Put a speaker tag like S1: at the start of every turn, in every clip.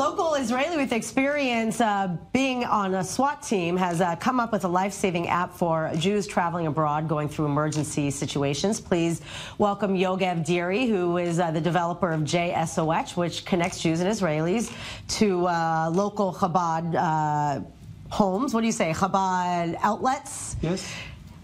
S1: Local Israeli with experience uh, being on a SWAT team has uh, come up with a life-saving app for Jews traveling abroad going through emergency situations. Please welcome Yogev Dery, who is uh, the developer of JSOS, which connects Jews and Israelis to uh, local Chabad uh, homes. What do you say, Chabad outlets?
S2: Yes.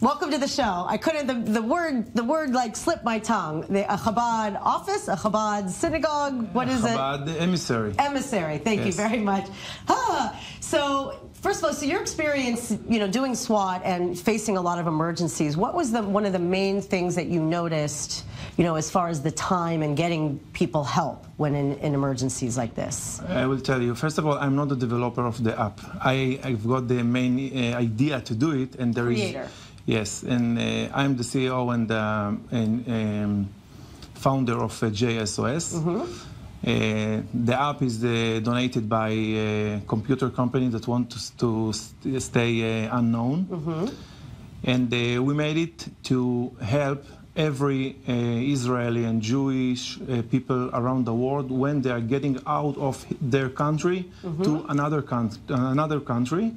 S1: Welcome to the show. I couldn't the, the word the word like slipped my tongue. The, a Chabad office, a Chabad synagogue. What is
S2: Chabad it? Chabad emissary.
S1: Emissary. Thank yes. you very much. Ah, so first of all, so your experience, you know, doing SWAT and facing a lot of emergencies. What was the one of the main things that you noticed, you know, as far as the time and getting people help when in, in emergencies like this?
S2: I will tell you. First of all, I'm not the developer of the app. I, I've got the main uh, idea to do it, and there
S1: Creator.
S2: is Yes, and uh, I'm the CEO and, uh, and um, founder of uh, JSOS. Mm-hmm. Uh, the app is uh, donated by a computer company that wants to, to stay uh, unknown. Mm-hmm. And we made it to help every Israeli and Jewish people around the world when they are getting out of their country mm-hmm. to another, con- another country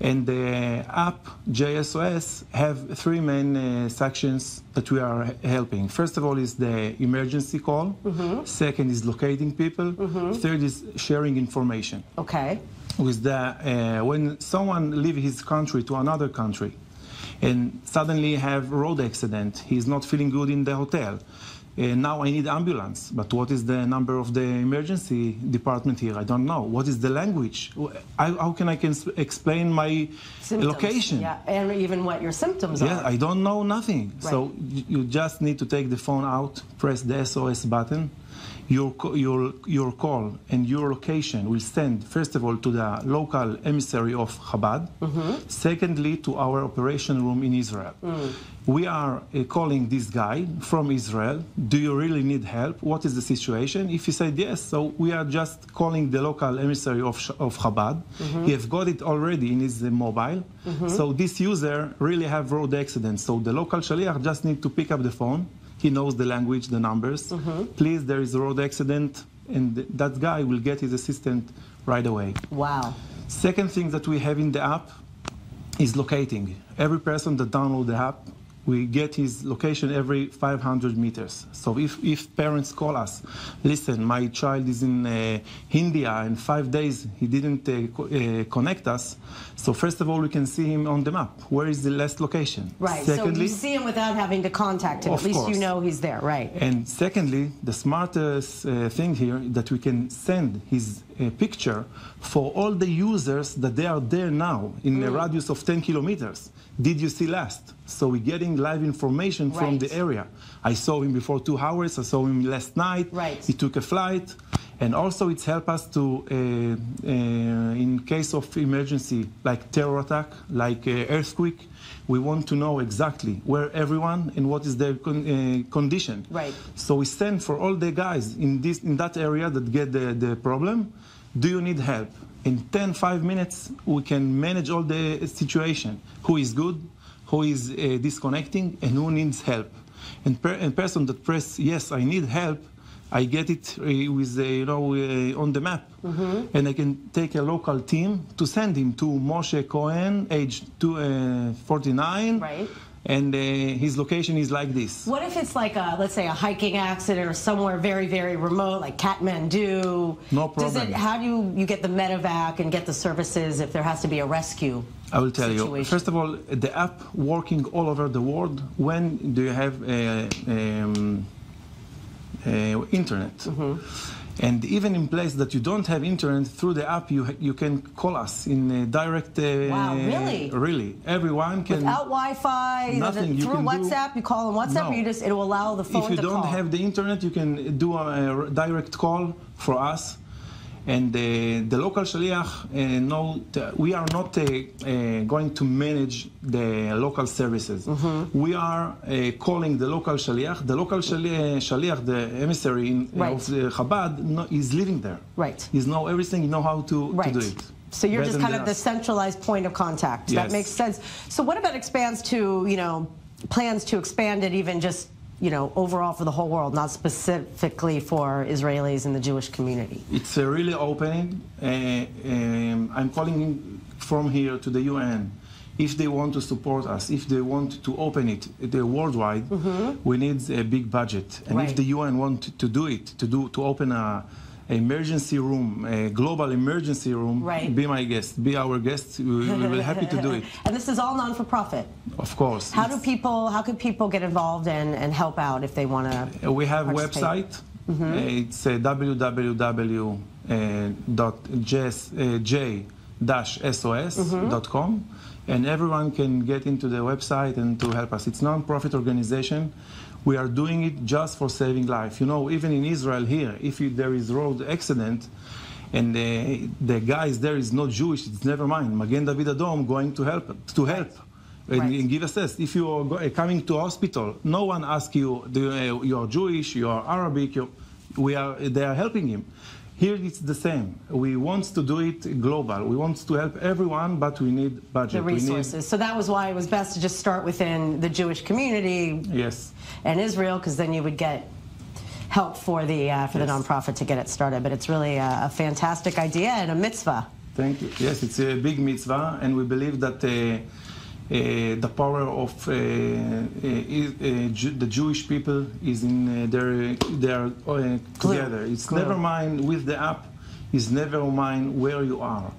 S2: and the app JSOS have three main uh, sections that we are helping. First of all is the emergency call. Mm-hmm. Second is locating people. Mm-hmm. Third is sharing information.
S1: Okay.
S2: With the uh, when someone leave his country to another country, and suddenly have road accident, he's not feeling good in the hotel uh, now I need ambulance, but what is the number of the emergency department here? I don't know. What is the language? I, how can I can explain my
S1: symptoms,
S2: location?
S1: Yeah, and even what your symptoms
S2: yeah,
S1: are.
S2: Yeah, I don't know nothing. Right. So you just need to take the phone out, press the SOS button, your, your, your call and your location will send, first of all, to the local emissary of Chabad, mm-hmm. secondly, to our operation room in Israel. Mm. We are uh, calling this guy from Israel. Do you really need help? What is the situation? If he said yes, so we are just calling the local emissary of, of Chabad. Mm-hmm. He has got it already in his uh, mobile. Mm-hmm. So this user really have road accident. So the local shaliach just need to pick up the phone he knows the language, the numbers. Mm-hmm. Please, there is a road accident, and that guy will get his assistant right away.
S1: Wow.
S2: Second thing that we have in the app is locating. Every person that download the app we get his location every 500 meters. So if, if parents call us, listen, my child is in uh, India and five days, he didn't uh, co- uh, connect us. So first of all, we can see him on the map. Where is the last location?
S1: Right. Secondly, so you see him without having to contact him. At least
S2: course.
S1: you know he's there. Right.
S2: And secondly, the smartest uh, thing here that we can send his uh, picture for all the users that they are there now in mm. a radius of 10 kilometers did you see last? So we're getting live information right. from the area. I saw him before two hours. I saw him last night.
S1: Right.
S2: He took a flight. And also it's helped us to, uh, uh, in case of emergency, like terror attack, like uh, earthquake, we want to know exactly where everyone and what is their con uh, condition.
S1: Right.
S2: So we send for all the guys in, this, in that area that get the, the problem, do you need help? in 10, 5 minutes, we can manage all the situation. Who is good, who is uh, disconnecting, and who needs help. And per a person that press, yes, I need help, I get it uh, with, uh, you know, uh, on the map. Mm -hmm. And I can take a local team to send him to Moshe Cohen, age two, uh, 49.
S1: Right
S2: and uh, his location is like this.
S1: What if it's like a, let's say, a hiking accident or somewhere very, very remote, like Kathmandu?
S2: No problem. Does
S1: it, how do you, you get the medevac and get the services if there has to be a rescue?
S2: I will tell
S1: situation?
S2: you. First of all, the app working all over the world. When do you have uh, um, internet? Mm -hmm. And even in place that you don't have internet, through the app you you can call us in direct.
S1: Uh, wow, really?
S2: Really, everyone can.
S1: Without Wi-Fi,
S2: nothing.
S1: The, through WhatsApp,
S2: do,
S1: you call on WhatsApp.
S2: No.
S1: You just it will allow the phone.
S2: If you don't
S1: call.
S2: have the internet, you can do a, a direct call for us and uh, the local shaliach uh, know we are not uh, uh, going to manage the local services. Mm-hmm. We are uh, calling the local shaliach. The local shaliach, the emissary in,
S1: right.
S2: of Chabad, no, is living there.
S1: Right.
S2: He know everything. He know how to,
S1: right.
S2: to do it.
S1: So you're just kind of the centralized point of contact.
S2: Yes.
S1: That makes sense. So what about expands to you know plans to expand it even just you know, overall for the whole world, not specifically for Israelis and the Jewish community?
S2: It's a really opening. Uh, um, I'm calling from here to the UN. If they want to support us, if they want to open it the worldwide, we need a big budget. And
S1: Right.
S2: if the UN want to do it, to do to open a emergency room, a global emergency room,
S1: Right.
S2: be my guest, be our guest. We, will happy to do it,
S1: And this is all non for profit.
S2: of course.
S1: How do people, how can people get involved and, and help out if they want to?
S2: Uh, We have website. Uh, It's uh, www.j-sos.com, and everyone can get into the website and to help us. It's non-profit organization. We are doing it just for saving life. You know, even in Israel here, if you, there is road accident, and the, the guys there is not Jewish, it's never mind. Magen David Adom going to help to help. And,
S1: Right.
S2: and give assist. If you are go- uh, coming to hospital, no one asks you, do you, uh, you are Jewish, you are Arabic, you, we are, they are helping him. Here it's the same. We want to do it global. We want to help everyone, but we need budget.
S1: The
S2: We need-
S1: resources. So that was why it was best to just start within the Jewish community
S2: yes.
S1: and Israel, because then you would get help for the uh, for the nonprofit to get it started. But it's really a, a fantastic idea and a mitzvah.
S2: Thank you. Yes, it's a big mitzvah, and we believe that uh, the power of uh, uh, uh, Ju- the Jewish people is in uh, their they are uh, together. It's
S1: Glue.
S2: never mind with the app. It's never mind where you are.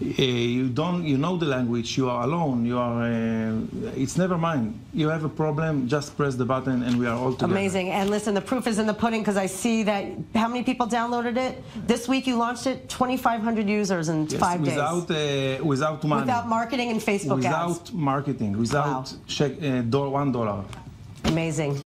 S2: Uh, you don't. You know the language. You are alone. You are. Uh, it's never mind. You have a problem. Just press the button, and we are all together.
S1: Amazing. And listen, the proof is in the pudding because I see that how many people downloaded it this week? You launched it, 2,500 users in
S2: Yes,
S1: five days.
S2: without uh, without money.
S1: Without marketing and Facebook ads.
S2: without marketing, without
S1: Wow.
S2: check, uh, one dollar.
S1: Amazing.